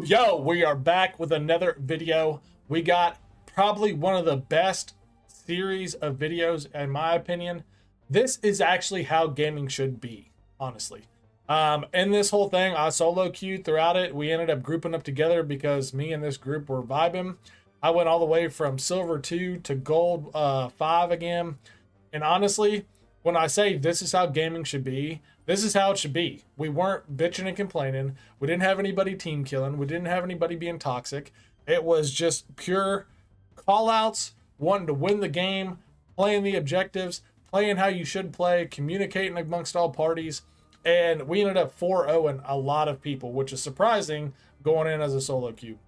YouTube, yo, we are back with another video. We got probably one of the best series of videos, in my opinion. This is actually how gaming should be, honestly. Um, in this whole thing, I solo queued throughout it. We ended up grouping up together because me and this group were vibing. I went all the way from silver 2 to gold uh, 5 again. And honestly, when I say this is how gaming should be, this is how it should be. We weren't bitching and complaining. We didn't have anybody team killing. We didn't have anybody being toxic. It was just pure call outs, wanting to win the game, playing the objectives, playing how you should play, communicating amongst all parties. And we ended up 4 0 a lot of people, which is surprising going in as a solo queue.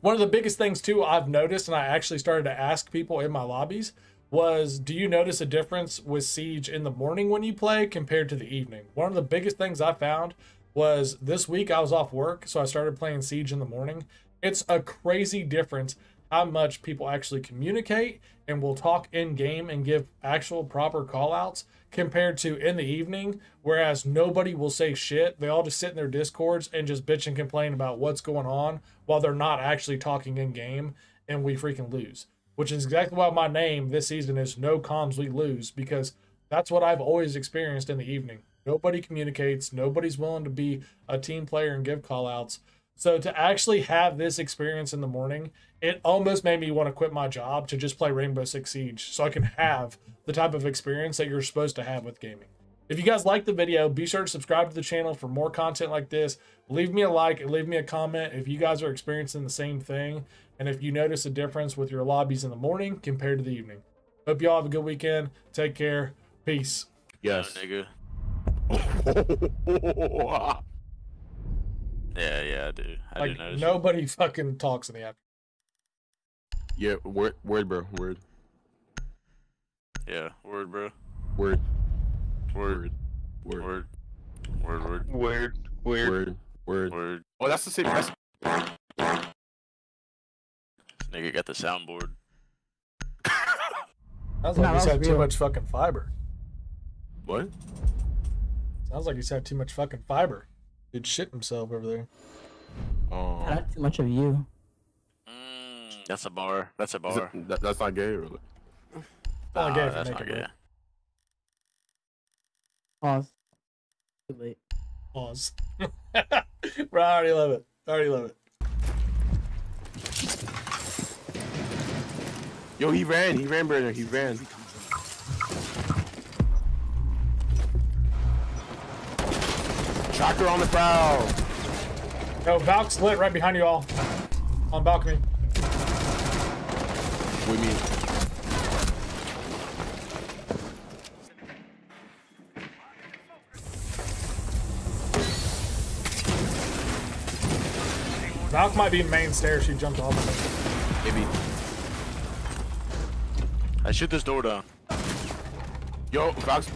One of the biggest things, too, I've noticed, and I actually started to ask people in my lobbies, was do you notice a difference with Siege in the morning when you play compared to the evening? One of the biggest things I found was this week I was off work, so I started playing Siege in the morning. It's a crazy difference how much people actually communicate and will talk in game and give actual proper call outs compared to in the evening, whereas nobody will say shit. They all just sit in their discords and just bitch and complain about what's going on while they're not actually talking in game and we freaking lose which is exactly why my name this season is No Comms We Lose, because that's what I've always experienced in the evening. Nobody communicates, nobody's willing to be a team player and give call outs. So to actually have this experience in the morning, it almost made me want to quit my job to just play Rainbow Six Siege so I can have the type of experience that you're supposed to have with gaming. If you guys like the video, be sure to subscribe to the channel for more content like this. Leave me a like and leave me a comment if you guys are experiencing the same thing and if you notice a difference with your lobbies in the morning compared to the evening. Hope y'all have a good weekend. Take care. Peace. Yes. nigga. yeah, yeah, I do. I like do notice. nobody fucking talks in the afternoon. yeah, word, word, bro, word, Yeah, word, bro. word, Word, word, word, word, word, Weird. Weird. word, word. word. Oh, that's the same. That's, Nigga got the soundboard. Sounds No, like he's that was had too much fucking fiber. what? Sounds like he's had too much fucking fiber. Dude shit himself over there. Um, Not too much of you. Mm, that's a bar. That's a bar. it- that, that's not gay, really. All I Nah, gave for that's making not it. Gay. Pause. Too late. Pause. Bro, I already love it. I already love it. Yo, he ran. He ran, brother. He ran. Tracker on the prowl. Yo, Valk's lit right behind you all. On balcony. With me. Valk might be main stairs. She jumped off of it. Maybe. I shoot this door down. Yo, Fox.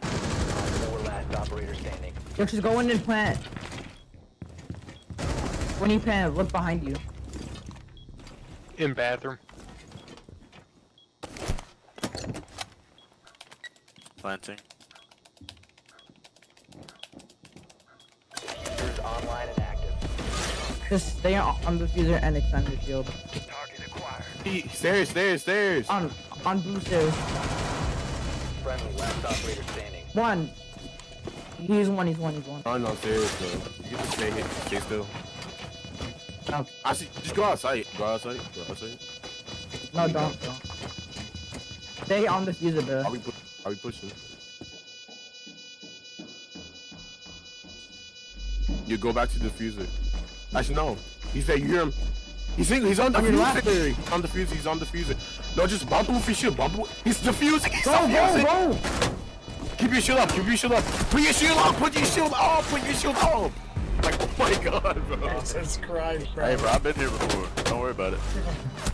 Four last operator standing. Yo, she's going in plant. When you plant, look behind you. In bathroom. Planting. Users online and active. Just stay on, on the fuser and extend your shield. He, stairs, stairs, stairs. On on blue stairs. Friendly last operator standing. One. He's one. He's one. He's one. Run on stairs, bro. You can stay here. Stay still. No, I see. Just go outside. Go outside. Go outside. no, don't, don't. Stay on the fuser, bro. Are we, pu- pushing? You go back to the diffuser. Actually, no. He's there. You hear him? He's he's on the On your left. diffuser. He's on the diffuser. He's on the diffuser. No, just bump with your shield. Bump. with- He's diffusing. He's Go, diffusing. go, go! Keep your shield up. Keep your shield up. Put your shield up. Put your shield up. Put your shield up. Like, oh my god, bro. Jesus Christ, bro. Hey, bro, I've been here before. Don't worry about it.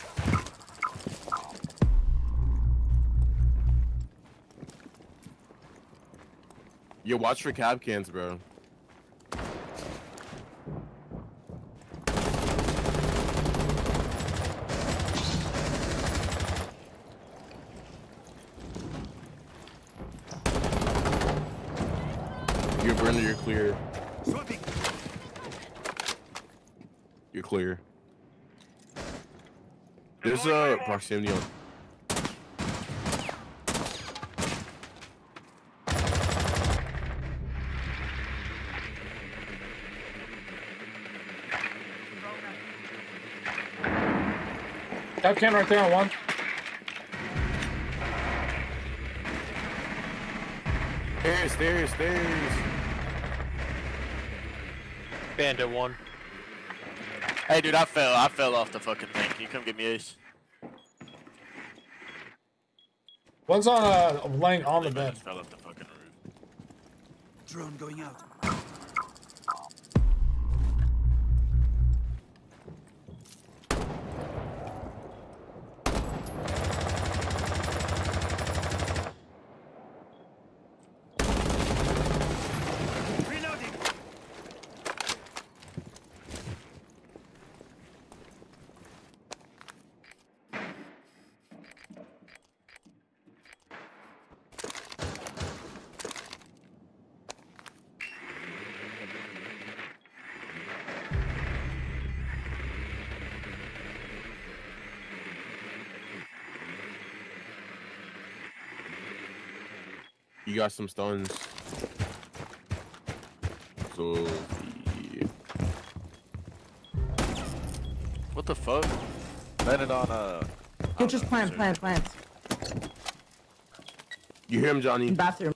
Yo, watch for Kapkans, bro. You're Brenda, you're clear. You're clear. There's a proximity on. Can right there on one. Stairs, stairs, stairs. Bandit one. Hey, dude, I fell. I fell off the fucking thing. Can you come get me ace? One's on uh laying on the I bed. fell off the fucking roof. Drone going out. You got some stones. So, yeah. What the fuck? Landed on uh. You just plant, plant, plant. you hear him, Johnny? Bathroom.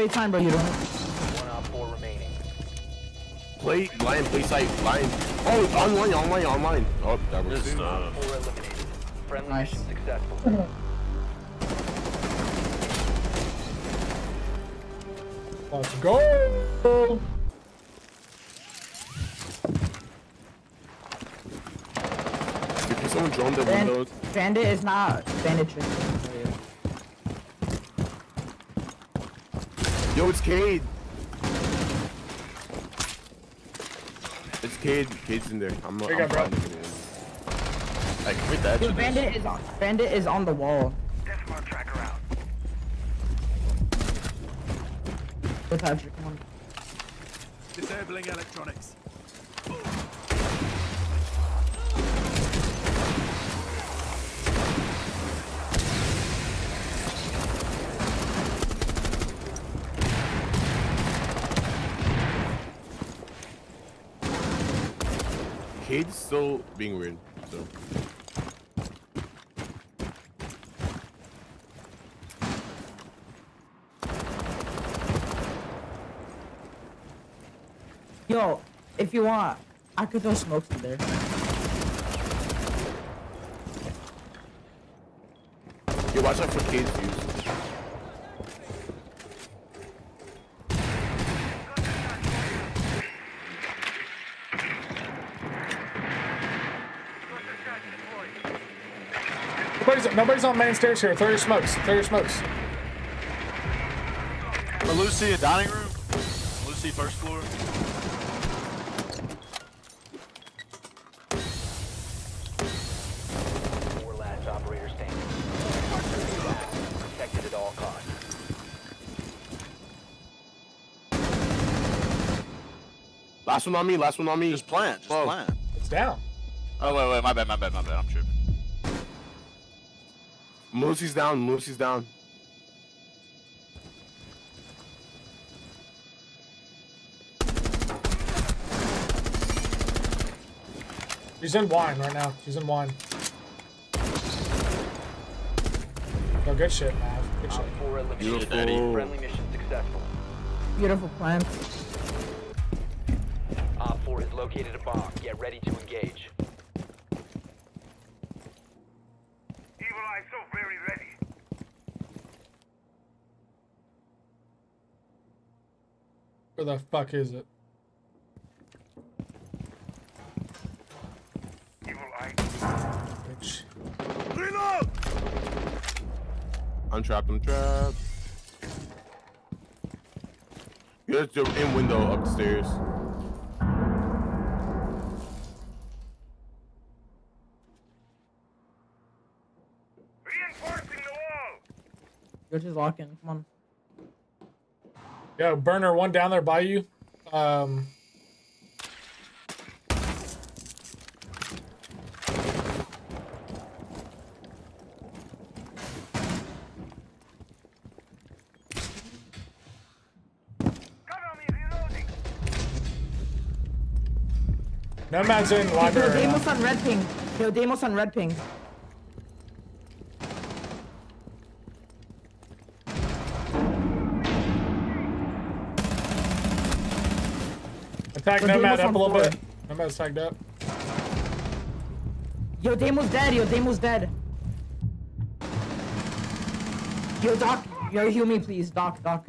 Just play time, bro. You don't. One op four remaining. Play, lion, play site, lion. Oh, online, online, online. Oh, that was This, uh, Four eliminated. Friendly Nice. mission successful. Let's go. If someone drone the Ban- windows, Bandit is not bandit. Yo, it's Kaid. It's Kaid. Kaid's in there. I'm not. Here you I'm go, bro. finding it. Can we that Dude, bandit is on. Bandit is on the wall. Deathmark tracker out. With Patrick. Come on. Disabling electronics. Kaid's still being weird. So. Yo, if you want, I could throw smokes in there. Yo, watch out for Kaid's views. Nobody's, nobody's on main stairs here. Throw your smokes. Throw your smokes. Lucy, a dining room. Lucy, first floor. Four last operator standing. Protected at all costs. Last one on me. Last one on me. Just plant. Just Whoa. plant. It's down. Oh wait, wait, my bad, my bad, my bad. I'm tripping. Lucy's down. Lucy's down. She's in wine right now. She's in wine. Oh, good shit, Mav. Good shit. Op 4. Beautiful. Friendly mission successful. Beautiful plant. Op 4 has located a bomb. Get ready to engage. Evil eye so very ready. Where the fuck is it? Evil eye. Bitch. Reload! I'm trapped. I'm trapped. Yeah, it's in window upstairs. Reinforcing the wall! You're just locking. Come on. Yo, burner one down there by you. Um! Nomad's in library. now. Demos on red ping. Yo, Demos on red ping. Attack Yo, Nomad up a little four. bit. Nomad's tagged up. Yo, Demo's dead. Yo, Demo's dead. Yo, Doc. Yo, heal me, please. Doc, Doc.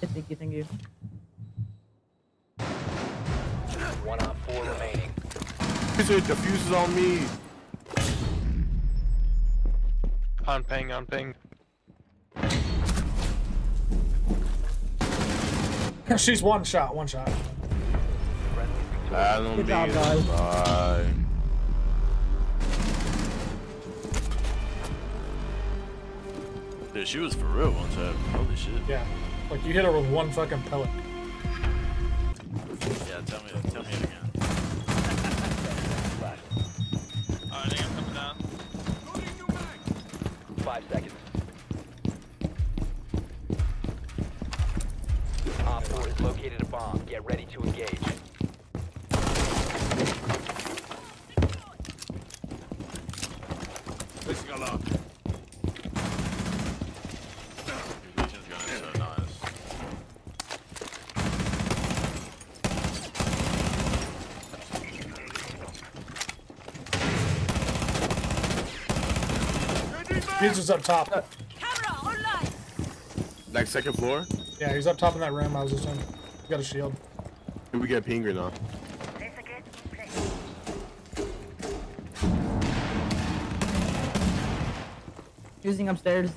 Thank you, thank you. One Op 4 remaining. Diffuser, diffuses on me. On ping, on ping. She's one shot, one shot. Friendly victorious. Good be job, guys. Bye. Dude, she was for real one time. Holy shit. Yeah. Like you hit her with one fucking pellet. Yeah, tell me, tell me He's just up top. Camera online. Like second floor? Yeah, he's up top in that room I was just in. He got a shield. Did we get a ping or not? Laser gate in place. Using upstairs.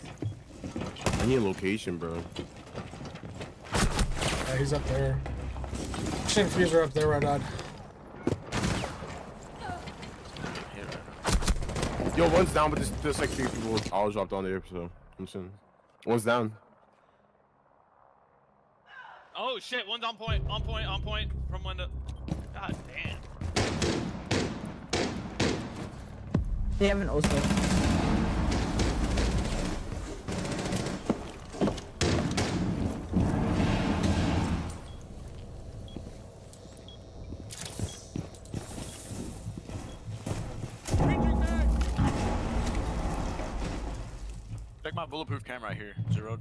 I need a location, bro. Yeah, he's up there. Shin fuser up there, red eyed. Hit right now. Yo, one's down, but there's, there's like three people all dropped on there, so I'm saying. One's down. Oh shit, one's on point, on point, on point from window. God damn. They have an also. Bulletproof camera right here, zeroed.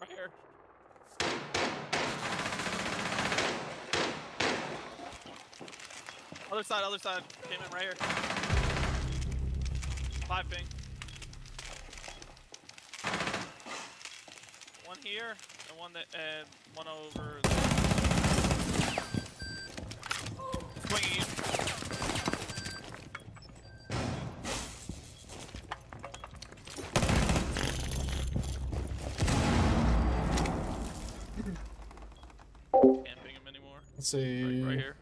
Right here. Other side, other side. Came in right here. Five ping. One here, and one that, and one over. Swinging Let's see. Right, right here.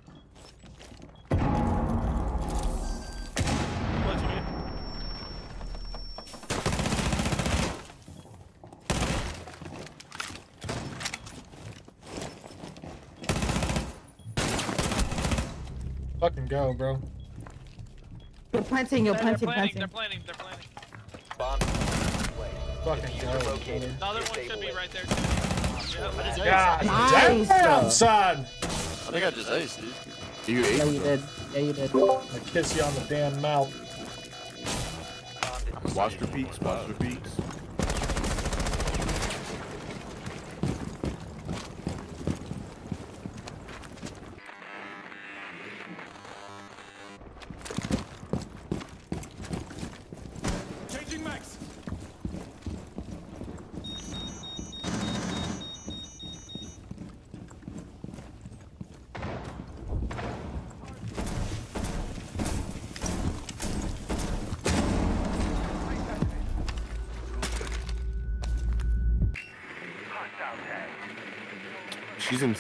Close to me. Fucking go, bro. You're planting, you're They're planting, planning, they're planting. planning, they're planning. Bomb. Fucking go. located. Another one should be right there too. Yep, it is God damn, son. I think I just aced, dude. You Yeah, ate? we did. Yeah, you did. I kiss you on the damn mouth. Bomb Watch your peaks, watch your peaks.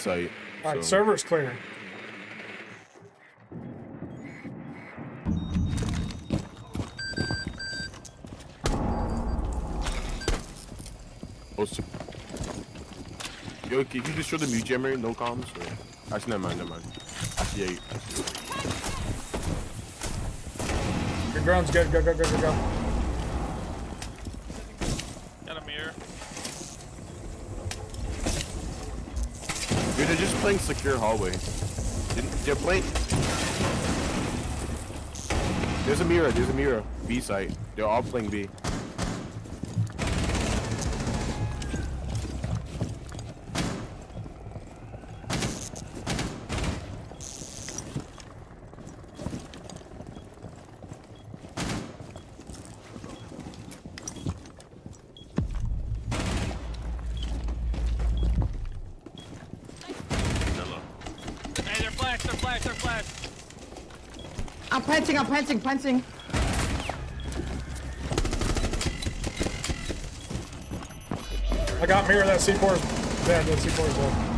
She's in sight. All right, so- server's clear. Oh, so- Yo, can you just show the mute jammer, no comms? Or... Actually, never mind, never mind. I see eight. I see eight. Your drone's good. Go, go, go, go, go. Got a mirror. Dude, they're just playing secure hallway. They're playing. There's a mirror. There's a mirror. B site. They're all playing B. Punching, punching. I got mirror. That C4's dead. That C4's dead.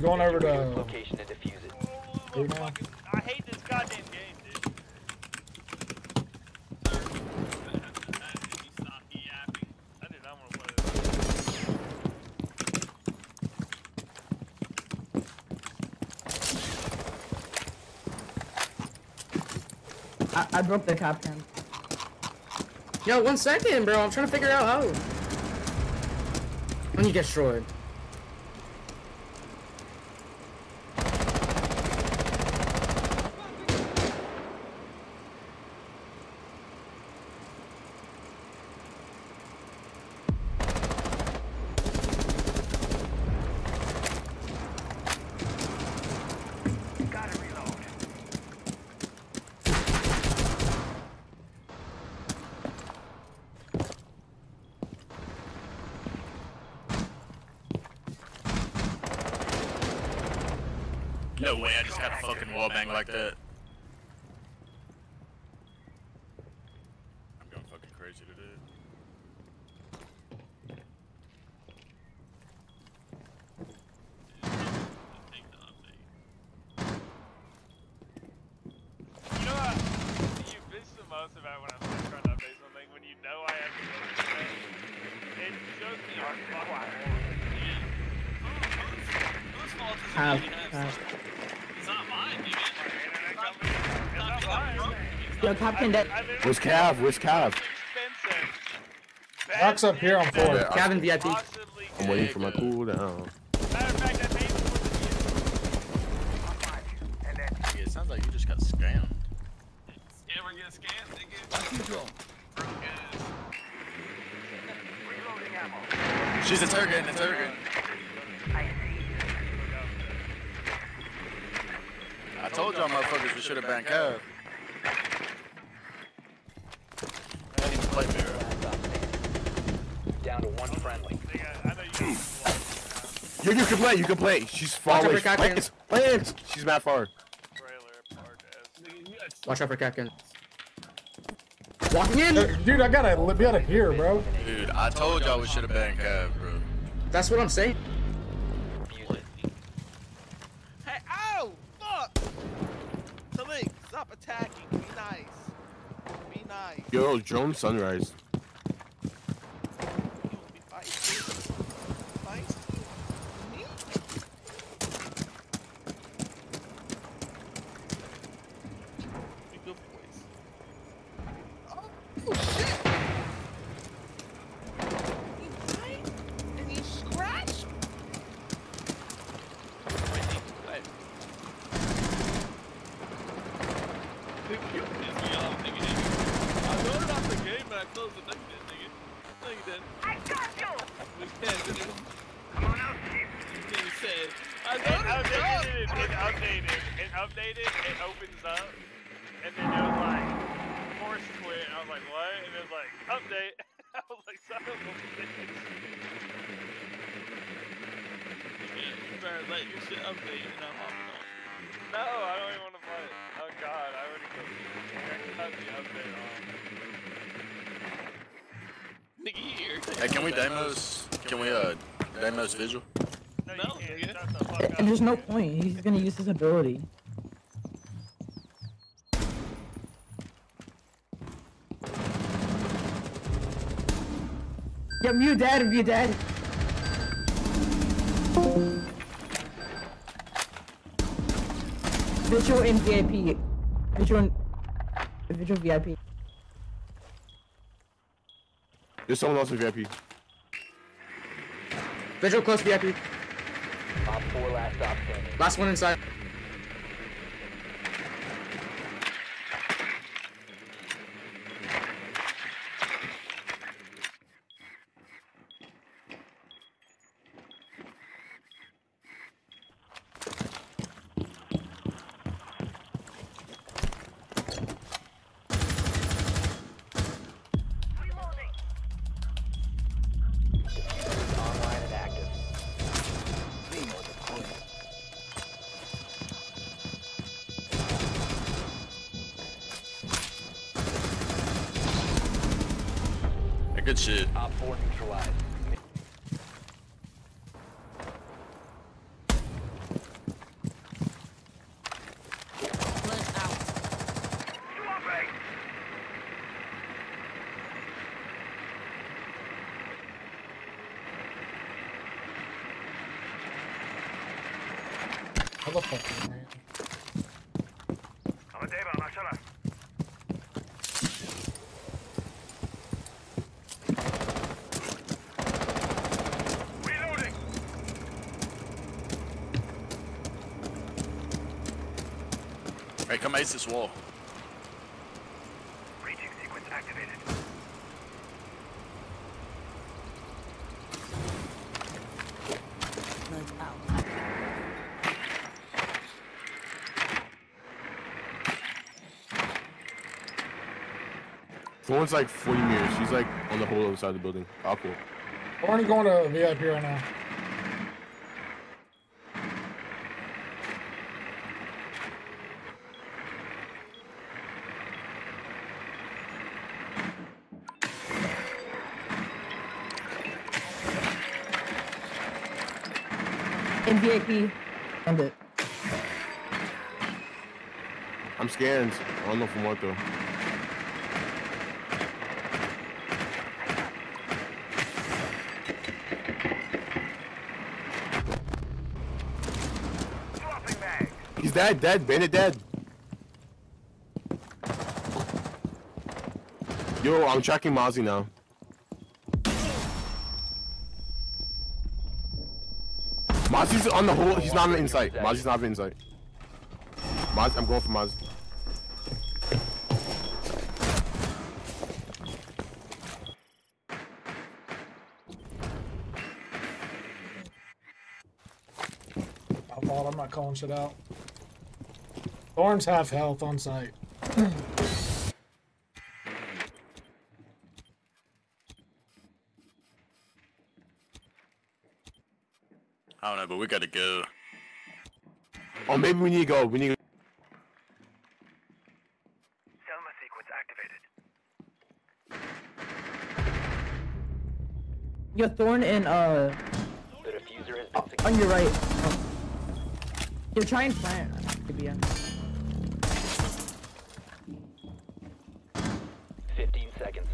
Found a bomb. He's going over to- its Location uh, and defuse it. Eight now. I hate this goddamn game, dude. I did not want to play this. I, I broke the captain. Yo, one second, bro. I'm trying to figure out how. When you get destroyed. Gotta reload. No way, I just got a fucking wall bang like that. I'm going fucking crazy today. You know what? You bitch the most about when I'm still trying to update something when you know I have to go to bed. It shows me on Whose fault is it Have, that you didn't have. It's not mine, dude. internet company. It's not It's not mine. broken. Yo, captain dead. Where's Cav? Where's Cav? expensive. Rock's up here on four. Yeah, I- Cabin VIP. possibly I'm waiting for my cooldown. Matter of fact, I paid for the it sounds like you just got scammed. Scammer get scammed, nigga. reloading ammo. She's a Turgan, a Turgan. I told y'all motherfuckers we should have been Cav. I didn't even play mirror. Last stop standing. Down to one friendly. Nigga, I know you You, you can play. You can play. She's far Watch out away. for Captain. Lance, Lance. She's mad far. trailer park as. Watch out for Captain. Walking in. Dude, I gotta li- be able to hear, bro. Dude, I told y'all we should have been Cav, bro. That's what I'm saying. Hey, ow! Fuck! Talik, stop attacking. Be nice. Be nice. Yo, drone sunrise. You will be feisty. Feisty. you pissed me off, nigga. I loaded off the game, but I closed it. No, you didn't, nigga. No, you didn't. I got you! We can't do it. Come on out, Chief. You said, I It loaded it up. updated, it, it updated, it updated, it opens up, and then it was like, force quit, and I was like, what? And it was like, update. I was like, son of a bitch. You better let your shit update and I'm hopping on. No, I don't even want to play it. Oh god, I already got cut the update on. Nigga, you irritating Hey, can we me, demos? Can we uh demos visual? No, No, you can't. the fuck up. And there's no point. He's gonna use his ability. Yep, you dead, you dead. Visual in VIP. Visual in... Visual VIP. There's someone else in VIP. Visual close VIP. Op 4 last stop standing. Last one inside. Motherfucker, man. Hey, come ace this wall. Someone's like 40 meters. She's like on the whole other side of the building. Oh, cool. We're only going to VIP right now. In VIP. End it. I'm scanned. I don't know from what though. He's dead, dead, Bennett dead. Yo, I'm tracking Mozzie now. Mozzie's on the whole, he's not in insight. Mozzie's not in insight. Mozzie, I'm going for fault. I'm not calling shit out. Thorns half health on site. I don't know, but we gotta go. Oh, maybe we need to go. We need to Selma sequence activated. Yo, Thorn in, uh, The diffuser has been on your right. Oh. Yo, try and plant. Maybe, yeah. 15 seconds.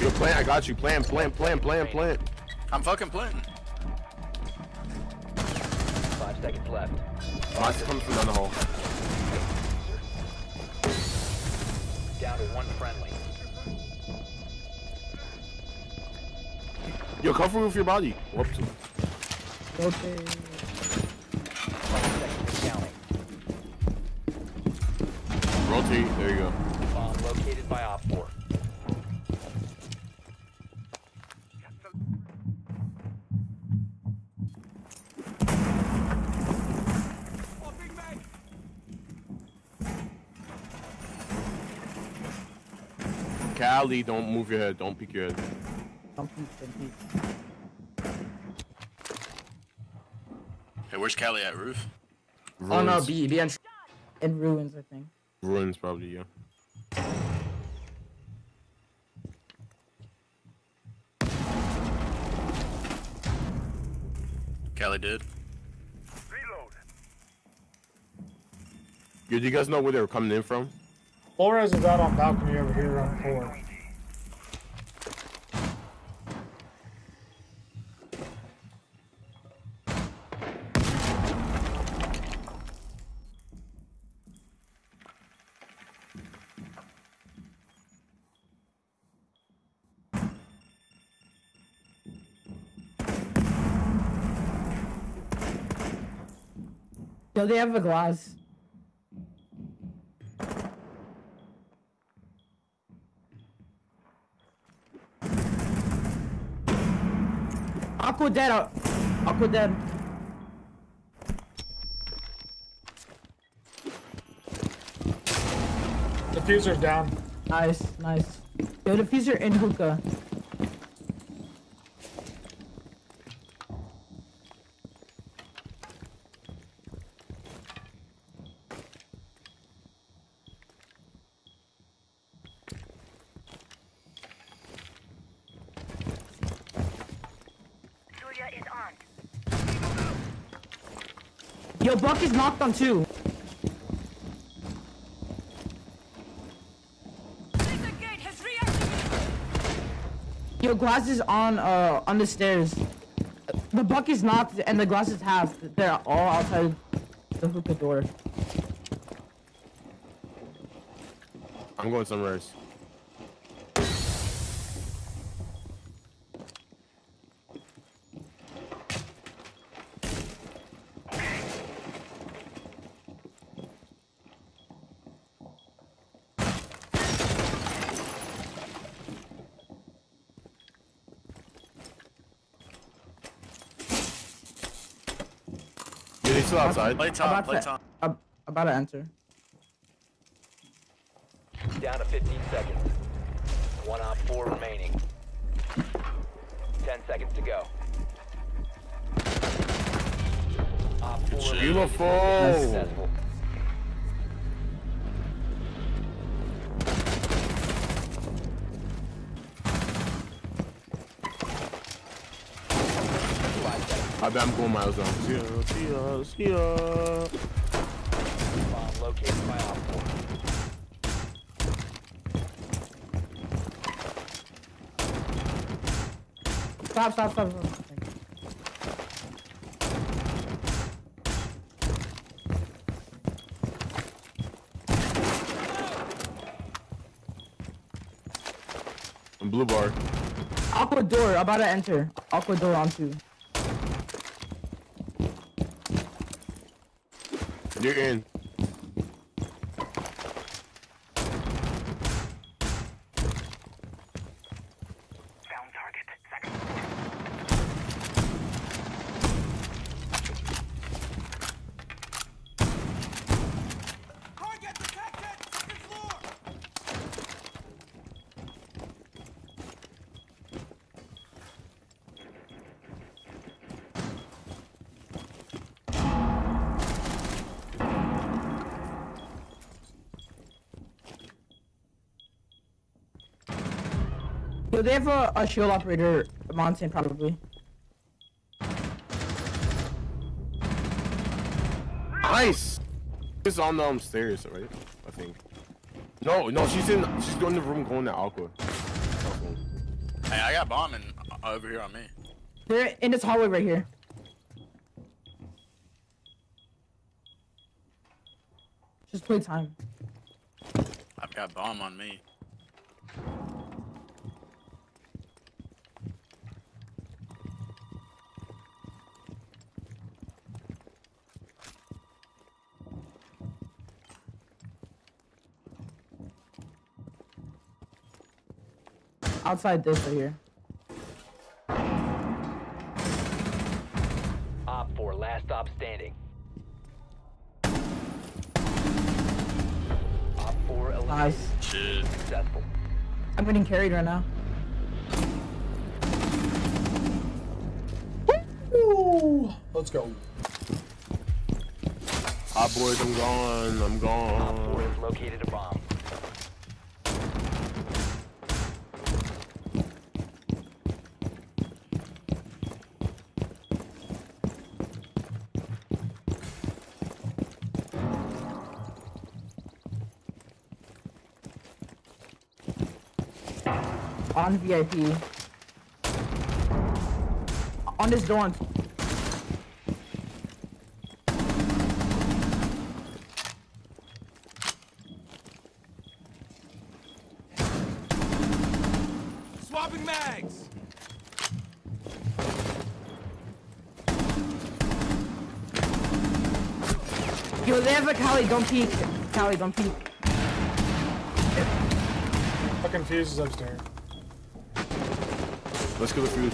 Yo, plant, I got you. Plant, plant, plant, plant, plant. I'm fucking planting. 5 seconds left. Mozzie comes from down the hall. Down to one friendly. Yo, cover with your body. Whoops. Okay. Kali, don't um move your head. Don't peek your head. Something, something. Hey, where's Kali at? Roof? Oh no, B, B entry. In ruins, I think. Ruins probably, yeah. Kali did. Reload. Yo, do you guys know where they were coming in from? Flores is out on balcony over here on four. Yo, they have a glass. Aqua dead. uh, Aqua dead. Diffuser's down. Nice, nice. Yo, diffuser in hookah. Julia is on. Yo, Buck is knocked on two. gate has reactivated. Yo, glass is on uh on the stairs. The Buck is knocked and the glass is half. They're all outside the hookah door. I'm going somewhere Yeah, they still outside. Play top, About play to, top. ab- about to enter. Down to 15 seconds. One Op 4 remaining. 10 seconds to go. Op 4 shit. remaining. Beautiful. Successful. Five. I bet I'm going miles down. See ya, see ya, see ya. Bomb located by Op 4. Stop, stop, stop, stop. I'm blue bar. Aqua door, about to enter. Aqua door on two. You're in. Have a, a shield operator, mountain probably. Nice. She's on the um, stairs, right? I think. No, no, she's in. She's in the room going to Aqua. Hey, I got bombing over here on me. They're in this hallway right here. Just play time. I've got bomb on me. Outside this right here. Op 4, last stop standing. Op 4 eliminated. Nice. Shit. Successful. I'm getting carried right now. Woo! Let's go. Ah, boys, I'm gone. I'm Op 4 gone. has located a bomb. On VIP. On this door. on- Swapping mags. Yo, they have a Kali, don't peek. Kali, don't peek. Fucking Fuze is upstairs. Let's go to Fuze.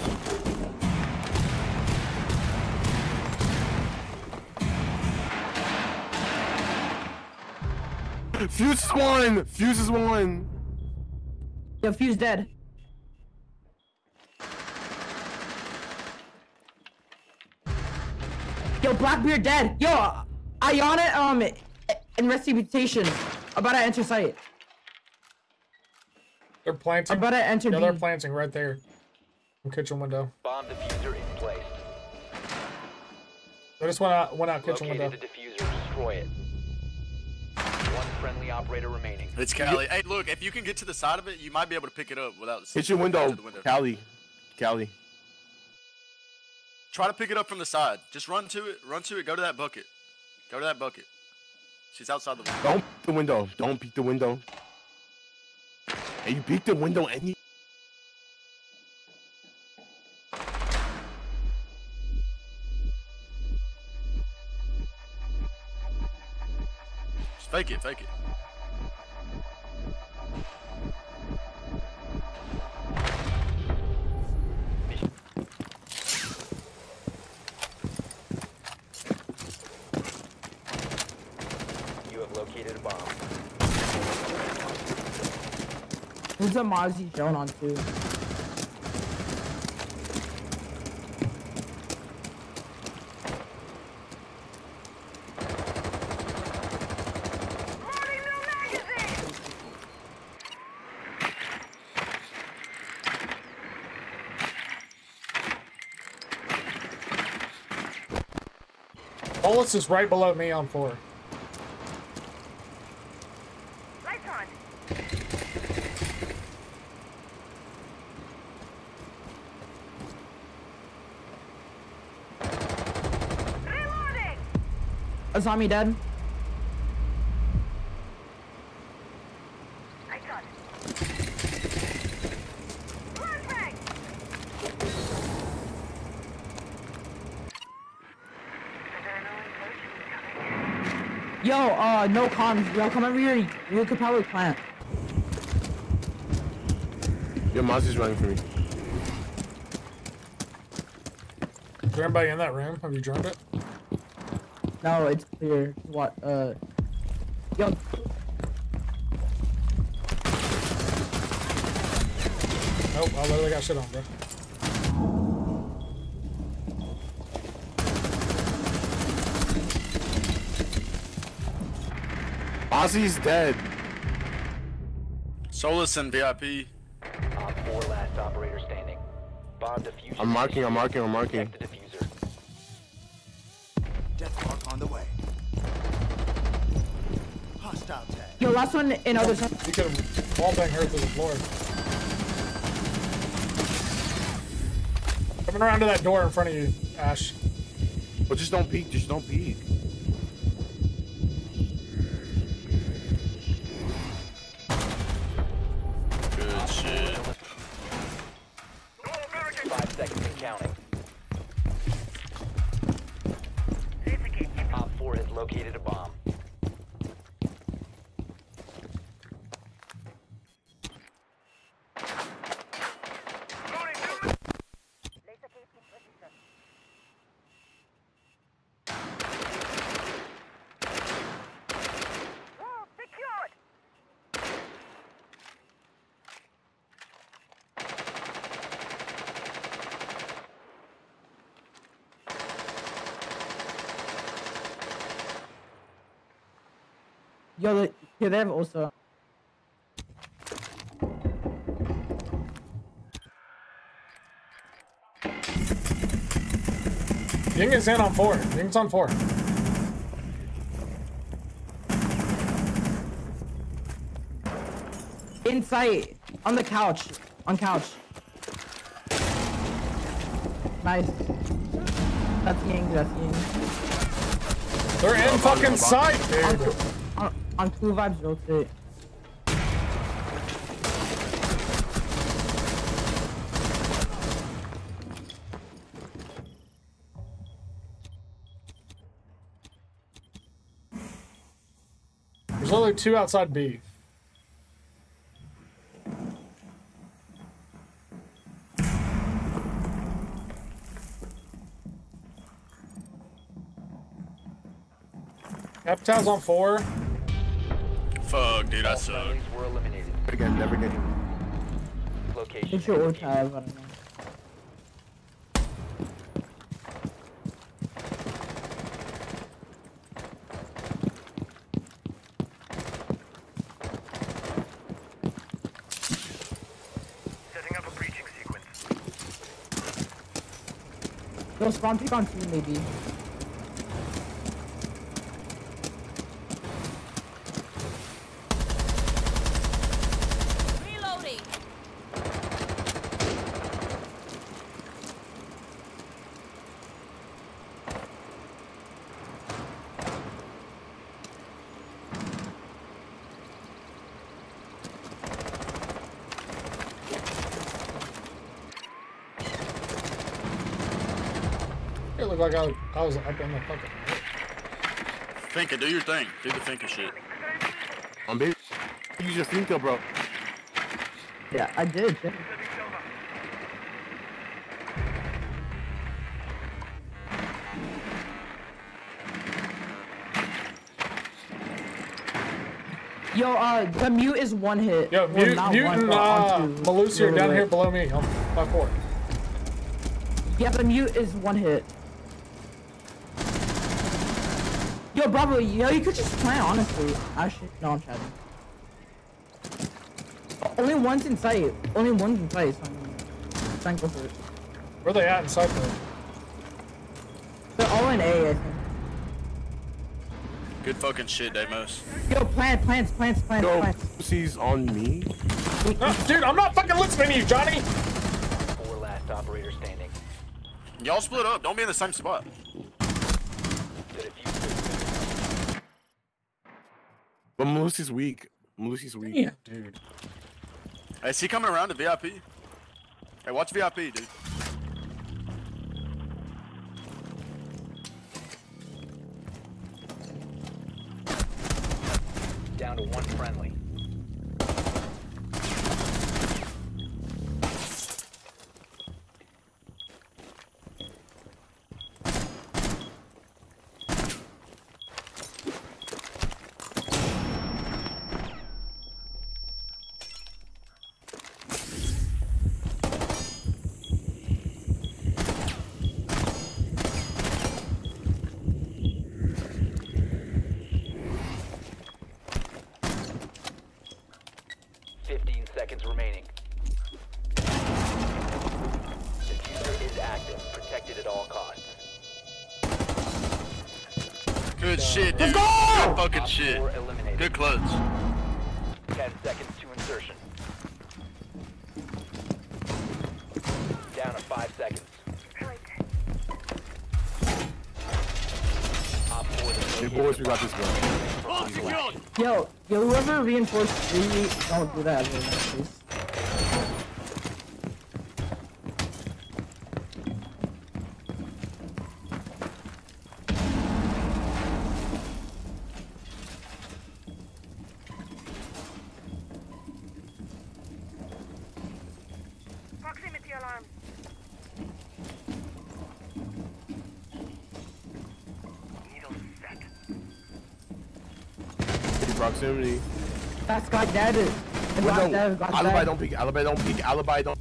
Fuze is one. Fuze is one. Yo, Fuze dead. Yo, Blackbeard dead. Yo, Iana, um, in reputation. About to enter site. They're planting. About to enter Yeah, they're planting right there. In kitchen window. Bomb diffuser in place. They just went out, went out kitchen Located window. the diffuser. Destroy it. One friendly operator remaining. It's Kali. Hey, look, if you can get to the side of it, you might be able to pick it up without. Kitchen going window. the window. Kali. Kali. Try to pick it up from the side. Just run to it. Run to it. Go to that bucket. Go to that bucket. She's outside the window. Don't peek the window. Don't peek the window. Hey, you peek the window and Just fake it. Fake it. You have located a bomb. There's a Mozzie drone on too. Solis is right below me on four. Lights on. Reloading. Azami dead. Lights on. Flashbang. Adrenaline potion coming. Yo, uh, no comms. Yo, come over here. You could probably plant. Your Mozzie's running for me. Is there anybody in that room? Have you drummed it? No, it's clear. What? Uh, yo, Nope, I literally got shit on, bro. Mozzie's dead. Solis and VIP. Op 4 last operator standing. Bomb diffuser. I'm marking, I'm marking, I'm marking. Protect the diffuser. Death mark on the way. Hostile tag. yo, last one in other side. You could have wall bang her through the floor. Coming around to that door in front of you, Ash. But just don't peek, just don't peek. Located a bomb. Yo, the, yeah, they have also. Ying is in on four. Ying's on four. Insight on the couch. On couch. Nice. That's Ying, that's Ying. They're in fucking sight, dude. On two vibes rotate. There's only two outside B. Capital's on four. Fuck, dude, I All suck. were eliminated. Again, never get. Location. Get your ult indicated. tab, I don't know. Setting up a breaching sequence. Yo, spawn pick on two maybe. Reloading. It looked like I was, up in the fucking. Think it, do your thing. Do the thinking shit. I'm big. Use your thinker, bro. Yeah, I did. Yo, uh, the mute is one hit. Yo, Well, Mute, not Mute one, and but uh, on two. Melusi are down here below me I'm by four. Yeah, the mute is one hit. Yo, Bravo, yo, you could just plant, honestly. Actually, no, I'm chatting. Only one's in sight. Only one's in sight, so I'm trying to go for it. Where are they at inside there? They're all in A, I think. Good fucking shit, Deimos. Yo, plant, plants, plants, plants, Yo, plants. Pussy's on me. No, dude, I'm not fucking listening to you, Johnny. Four last operator standing. Y'all split up. Don't be in the same spot. The diffuser But Melusi's weak. Melusi's weak. Yeah, dude. Hey, is he coming around to VIP? Hey, watch VIP, dude. down to one friendly. Fucking shit. Good clutch. Ten seconds to insertion. Down to five seconds. Op Hey, boys, we got this, bro. Yo, yo, whoever reinforced three, don't do that please. Dead. Dead. Alibi dead. don't peek. Alibi don't peek. Alibi don't.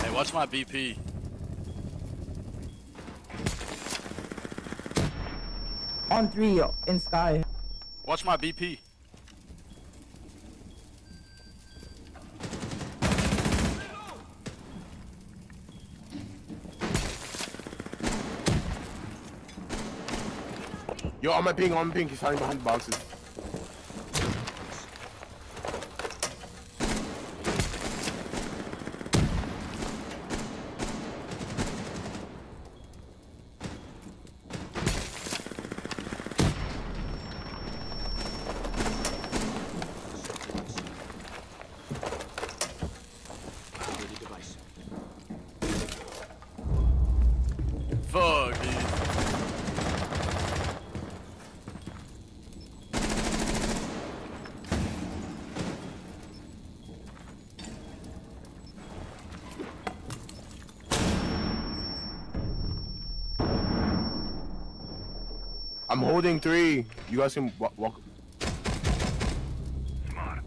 Hey, watch my BP. On three in sky. Watch my BP. Yo, on my ping, on my ping. He's hiding behind the boxes. Fuck, dude. I'm holding three. You guys can walk. walk. Smart.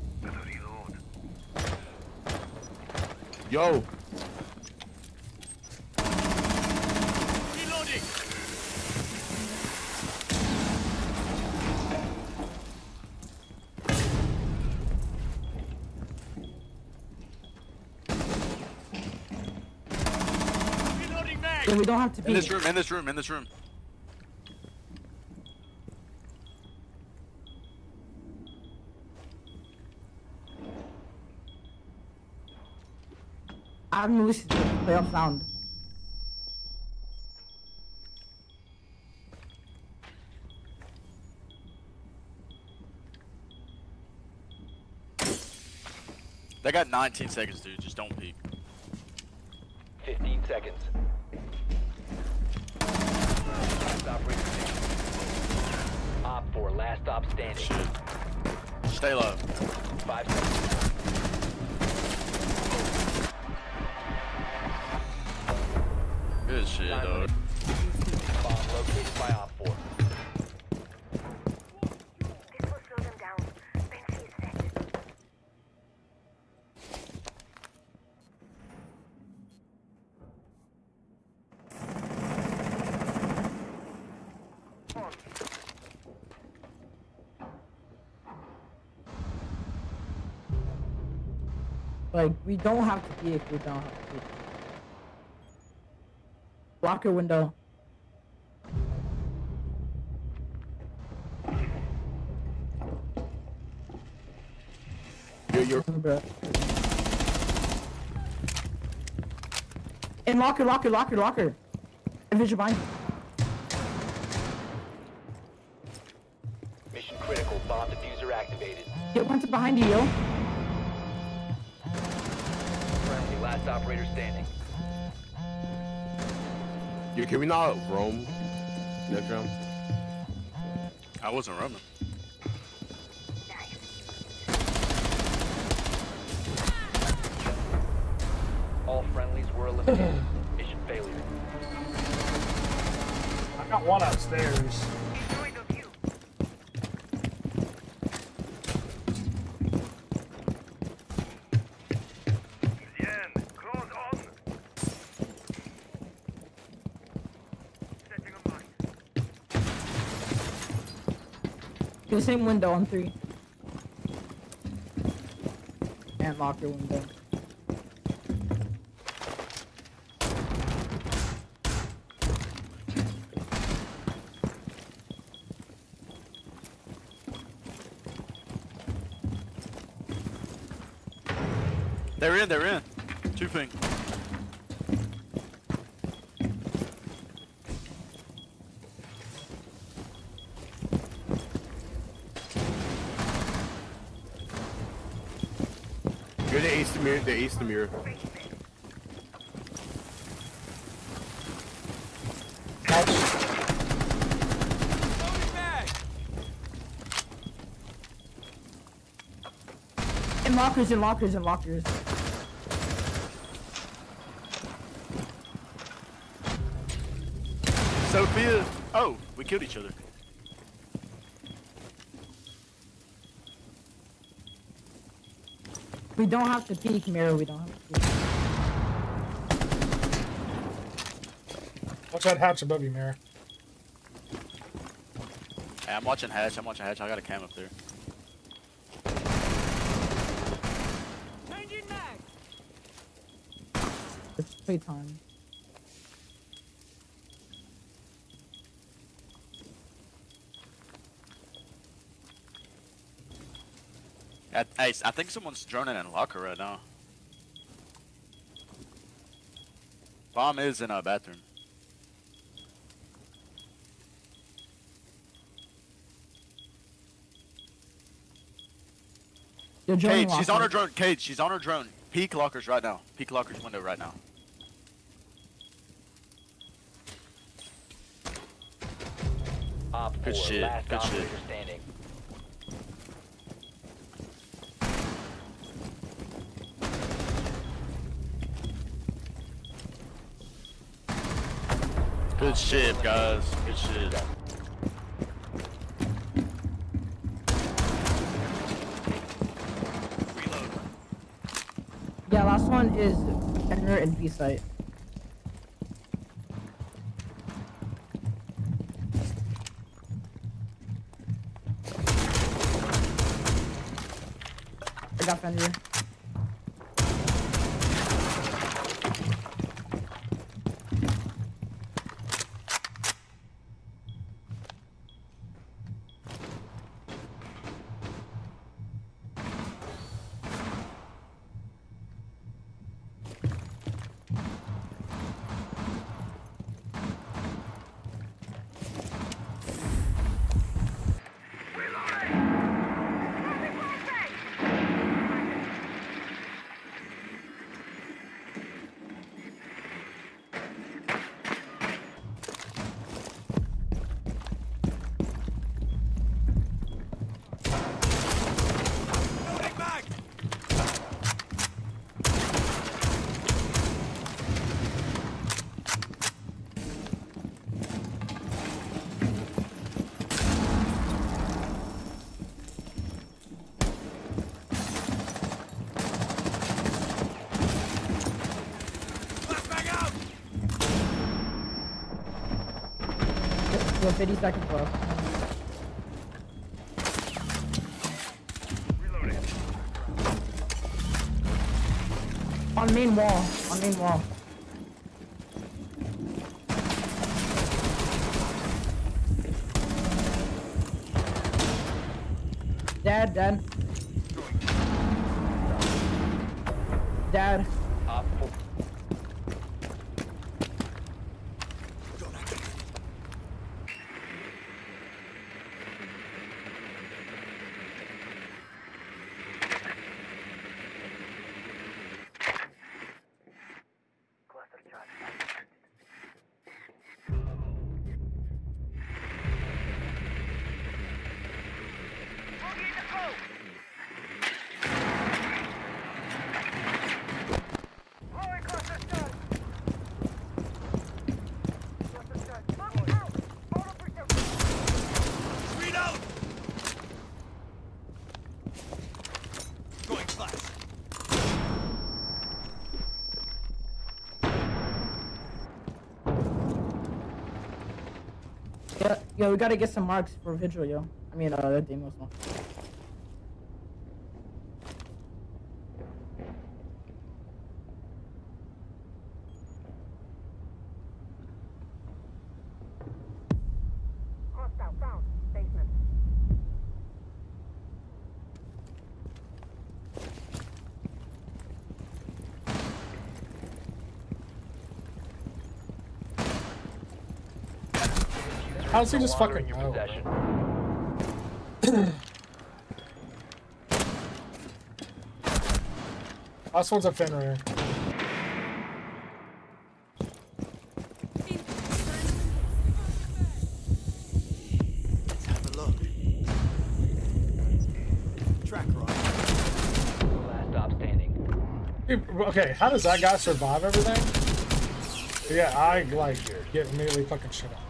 Yo, Reloading. Reloading mag. Yeah, we don't have to be In this room, in this room, in this room. I haven't listened to the playoff sound. They got 19 seconds, dude. Just don't peek. 15 seconds. Last. Op 4, last stop standing. Shit. Stay low. 5 seconds. Shit, dog. Bomb located by Op 4. This will slow them down. Banshee is set. Like, we don't have to be if We don't have to peek. Block your window. you're, you're Bro. In locker, locker, locker, locker. Vision behind. Mission critical. Bomb diffuser activated. Get one to behind you, yo. Friendly, last operator standing. You can we not roam next round? I wasn't roaming. Same window on three. And locker window. They're in, they're in. Two ping. The ace to mirror. The ace to mirror. In lockers, in lockers, in lockers. Sophia. Oh, we killed each other. We don't have to peek, mirror. We don't have to peek. Watch that hatch above you, Mirror. Yeah, I'm watching hatch. I'm watching hatch. I got a cam up there. It's playtime. I, I, I think someone's droning in locker right now. Bomb is in a bathroom. You're Cage, she's on her drone. Cage, she's on her drone. Peek lockers right now. Peek lockers window right now. Op Good shit, good shit. standing. Good shit, guys. Good shit. Yeah, last one is Ender and B site. I got Fender. Have 50 seconds left. On main wall. On main wall. Dad, dad. Dad. Op 4. Yeah, yo, we gotta get some marks for Vigil, yo. I mean, uh, Deimos one. Hostile found. Basement. How's he just fucking your know? possession. Last one's a Fenrir. Let's have a look. Track right. Last stop Okay, how does that guy survive everything? Yeah, I like get immediately fucking shit up.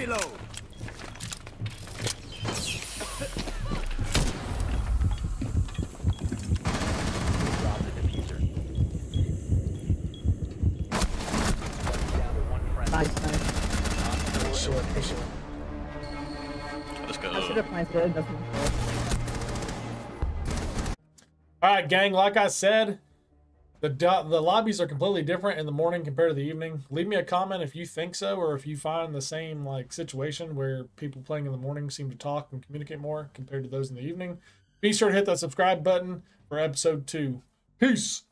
Reload. Drop the diffuser. Down to one friendly. Nice, nice. Op 4 Shit, eliminated. shit. other plants that it doesn't. All right, gang. Like I said, the the lobbies are completely different in the morning compared to the evening. Leave me a comment if you think so, or if you find the same like situation where people playing in the morning seem to talk and communicate more compared to those in the evening. Be sure to hit that subscribe button for episode two. Peace.